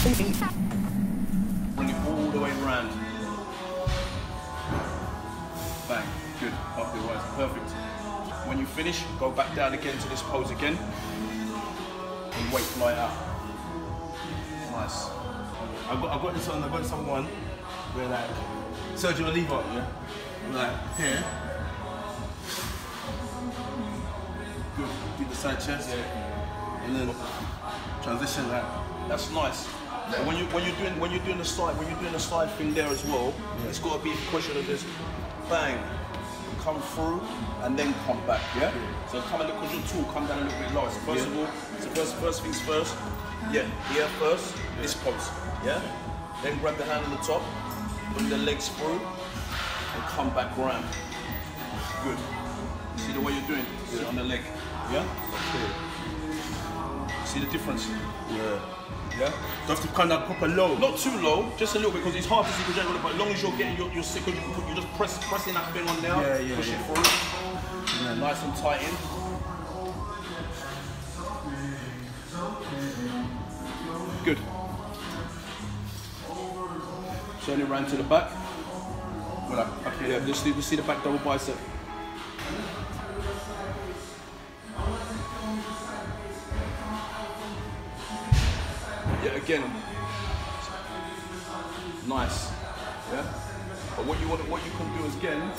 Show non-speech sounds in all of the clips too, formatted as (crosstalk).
Bring it all the way around. Bang. Good. Up. Perfect. When you finish, go back down again to this pose again. And weight fly out. Nice. I got, I got this on, I got someone where like Sergio Oliva, yeah? Like here. Good. Do the side chest. Yeah. And then transition like That's nice. When you when you're doing when you're doing the slide when you're doing the slide thing there as well, it's got to be a question of this, bang, come through and then come back. Yeah. So come a little because you're tall, come down a little bit lower. So first of all, so first first things first. Yeah. Here first. This pose. Yeah. Then grab the hand on the top, bring the legs through, and come back round. Good. See the way you're doing? Sit on the leg. Yeah. See the difference? yeah. Yeah. I have to kind of proper low? Not too low, just a little bit because it's hard to see because you're but as long as you're getting your, your sick, you can put, you just press pressing that thing on there, Yeah, yeah, push yeah. it through, nice and tight in. Good. Turn it round to the back. Well, okay. Yeah, just see, just see the back double bicep. Yeah, again. Nice. Yeah. But what you want, what you can do is again.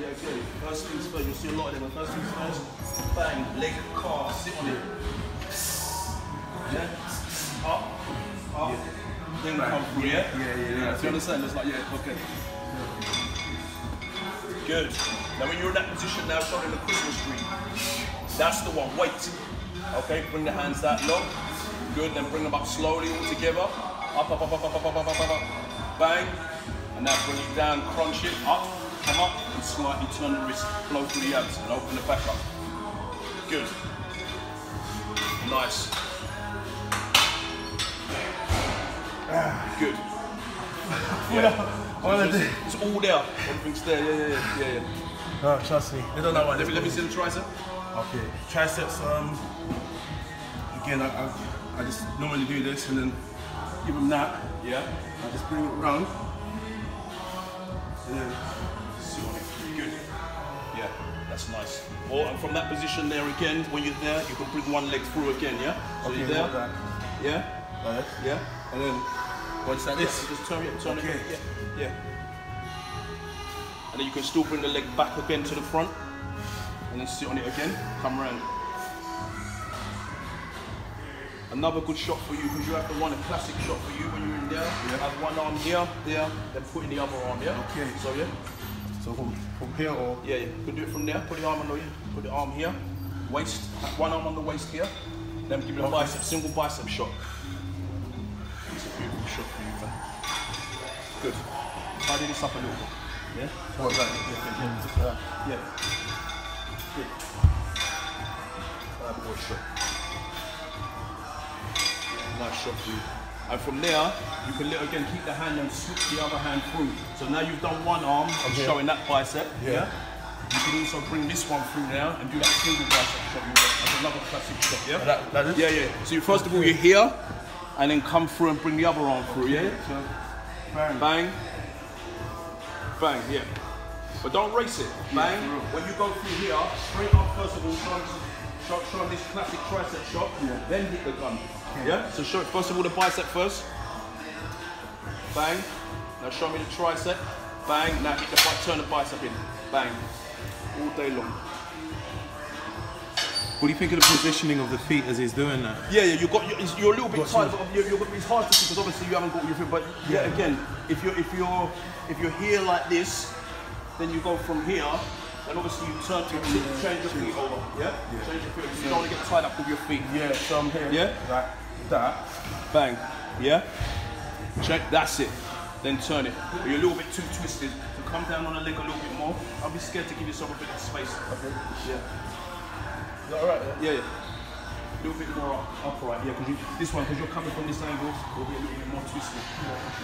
Yeah, again. First things first. You'll see a lot of them. First things first. Bang, leg, calf, sit on it. Yeah. Up, up. Then come through. Yeah. Yeah, yeah, yeah. Do you understand? It's like yeah. Okay. Good. Now when you're in that position now, showing the Christmas tree, that's the one. Wait. Okay, bring the hands that long. Good, then bring them up slowly all together. Up, up, up, up, up, up, up, up, up, up. Bang. And now bring it down, crunch it, up, come up, and slightly turn the wrist, flow through the abs, and open the back up. Good. Nice. Good. (laughs) Yeah. It's, it's all there. Everything's there. Yeah, yeah, yeah, yeah. No, trust me. They don't know what Let me, let me see the tricep. Okay. Triceps, um, again, I, I, I just normally do this and then give them that. Yeah. I just bring it round. And then, See on it. Good. Yeah, that's nice. Or and from that position there again, when you're there, you can bring one leg through again, yeah? So okay, you're there. like. Yeah? Like. Yeah? And then, go just like this. Yeah, just turn it, turn Okay. it. Yeah. yeah. And then you can still bring the leg back again to the front. And then sit on it again. Come around. Another good shot for you because you have to run a classic shot for you when you're in there. Have one arm here, there, then put in the other arm, yeah? Okay. So yeah. So from, from here or Yeah, yeah. You can do it from there. Put the arm on the put the arm here, waist, one arm on the waist here. Then give it a bicep, single bicep shot. It's a beautiful shot for you, man. Good. Tidy this up a little bit. Yeah. Oh, what, like, yeah, yeah, that. Yeah. Good. Bad boy shot. Nice shot you. And from there, you can let, again keep the hand and switch the other hand through. So now you've done one arm, and Okay. showing that bicep. Yeah. You can also bring this one through now and do that single bicep shot. That's another classic shot, yeah? That? Yeah, yeah. So you, first of all, you're here, and then come through and bring the other arm through, yeah? So, bang. Bang. Bang, yeah. But don't race it. Bang. real. when you go through here, straight up first of all, show, show, show this classic tricep shot, Yeah. then hit the gun. Yeah? So show first of all the bicep first. Bang. Now show me the tricep. Bang. Now hit the bi- turn the bicep in. Bang. All day long. What do you think of the positioning of the feet as he's doing that? Yeah, yeah, you got you're, you're a little bit tight. but You're, you're, it's hard to see because obviously you haven't got your feet. But yeah, again, if you're if you're if you're here like this, then you go from here. Then obviously you turn to change your feet over. Yeah, change your feet. You don't want to get tied up with your feet. Yeah, so I'm here. Yeah? Like that. Bang. Yeah. Check. That's it. Then turn it. But you're a little bit too twisted. So come down on the leg a little bit more. I'll be scared to give yourself a bit of space. Okay. Yeah. Is that alright? Yeah? Yeah, yeah. A little bit more up, upright, yeah, because this one, because you're coming from this angle, will be a little bit more twisted.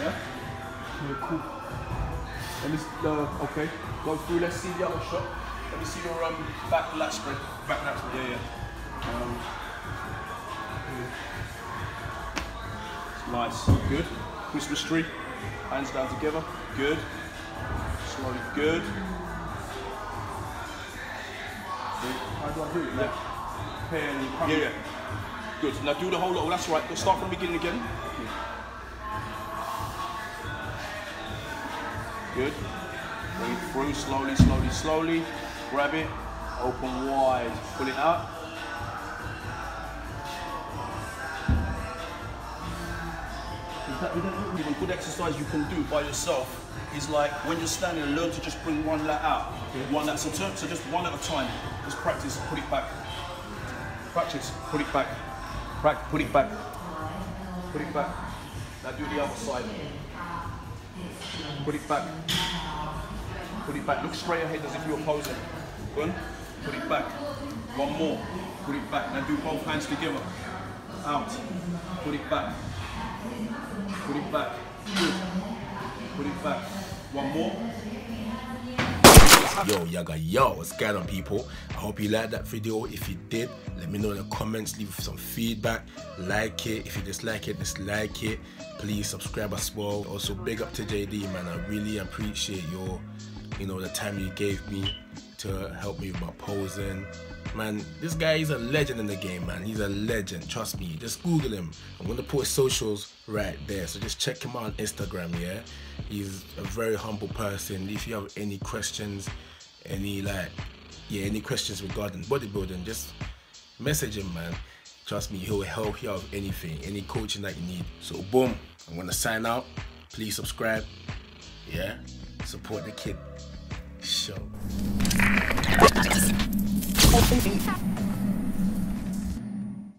Yeah? Yeah, cool. Let me, uh, okay, go through, let's see the other shot. Let me see your um, back lat spread. Back that way. Yeah, yeah. Um, Nice. Good. Christmas tree. Hands down together. Good. Slowly. Good. How do I do it? And Yeah, yeah. Good. Now do the whole lot. Oh, that's right. Go start from the beginning again. Good. It through slowly, slowly, slowly. Grab it. Open wide. Pull it out. Even good exercise you can do by yourself is like when you're standing, learn to just bring one lat out. One lat. So, turn, so just one at a time. Just practice. Put it back. Practice. Put it back. Practice. Put it back. Put it back. Now do the other side. Put it back. Put it back. Look straight ahead as if you're posing. One. Put it back. One more. Put it back. Now do both hands together. Out. Put it back. Put it back. Good. Put it back. One more. Yo, Yaga, yo, what's going on, people? I hope you liked that video. If you did, let me know in the comments, leave some feedback, like it. If you dislike it, dislike it. Please subscribe as well. Also, big up to JD, man. I really appreciate your, you know, the time you gave me to help me with my posing. Man, this guy is a legend in the game, man. He's a legend. Trust me. Just Google him. I'm gonna put his socials right there. So just check him out on Instagram, yeah? He's a very humble person. If you have any questions, any like yeah, any questions regarding bodybuilding, just message him, man. Trust me, he'll help you out with anything, any coaching that you need. So boom, I'm gonna sign out. Please subscribe. Yeah, support the kid. Show. Thank you.